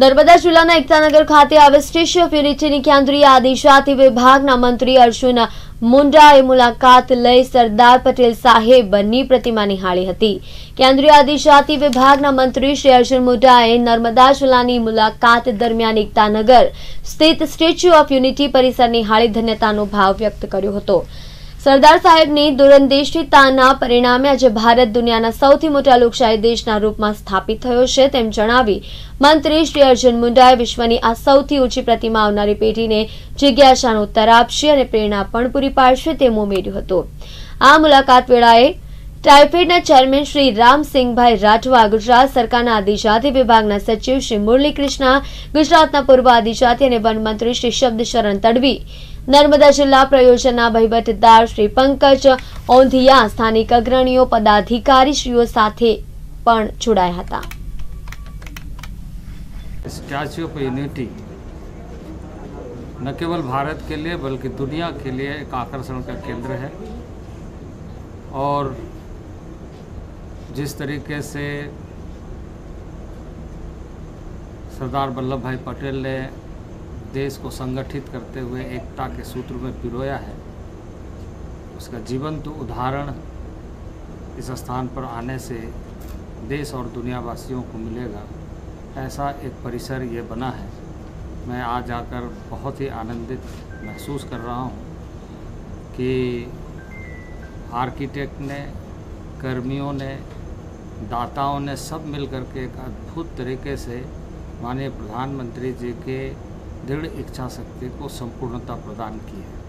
નર્મદા જિલ્લાના એકતાનગર ખાતે આવેલ સ્ટેચ્યુ ઓફ યુનિટીની કેન્દ્રીય આદિજાતિ વિભાગના મંત્રી અર્જુન મુંડાએ મુલાકાત લઈ સરદાર પટેલ સાહેબની પ્રતિમા નિહાળી હતી. કેન્દ્રીય આદિજાતિ વિભાગના મંત્રી શ્રી અર્જુન મુંડાએ નર્મદા જિલ્લાની મુલાકાત દરમિયાન એકતાનગર સ્થિત સ્ટેચ્યુ ઓફ યુનિટી પરિસર નિહાળી ધન્યતાનો ભાવ વ્યક્ત કર્યો હતો. સરદાર સાહેબની દૂરંદેશીતાના પરિણામે આજે ભારત દુનિયાના સૌથી મોટા લોકશાહી દેશના રૂપમાં સ્થાપિત થયો છે તેમ જણાવી મંત્રી શ્રી અર્જુન મુંડાએ વિશ્વની આ સૌથી ઊંચી પ્રતિમા આવનારી પેઢીને જિજ્ઞાસાનો ઉત્તર આપશે અને પ્રેરણા પણ પૂરી પાડશે તેમ ઉમેર્યું હતું. આ મુલાકાત વેળાએ ટાઇફેડના ચેરમેન શ્રી રામસિંહભાઈ રાઠવા ગુજરાત સરકારના આદિજાતિ વિભાગના સચિવ શ્રી મુરલીકૃષ્ણ, ગુજરાતના પૂર્વ આદિજાતિ અને વન મંત્રી શ્રી શબ્દશરણ તડવી નર્મદા જિલ્લા પ્રયોજનના વહીવટદાર શ્રી પંકજ ઓંધિયા સ્થાનિક અગ્રણીઓ પદાધિકારીશ્રીઓ સાથે પણ જોડાયા હતા स्टैचू ऑफ यूनिटी न केवल भारत के लिए बल्कि दुनिया के लिए एक आकर्षण का केंद्र है और जिस तरीके से सरदार वल्लभ भाई पटेल ने देश को संगठित करते हुए एकता के सूत्र में पिरोया है। उसका जीवंत उदाहरण इस स्थान पर आने से देश और दुनियावासियों को मिलेगा, ऐसा एक परिसर ये बना है। मैं आज आकर बहुत ही आनंदित महसूस कर रहा हूँ कि आर्किटेक्ट ने, कर्मियों ने, दाताओं ने सब मिल कर के एक अद्भुत तरीके से माननीय प्रधानमंत्री जी के दृढ़ इच्छा शक्ति को संपूर्णता प्रदान की है।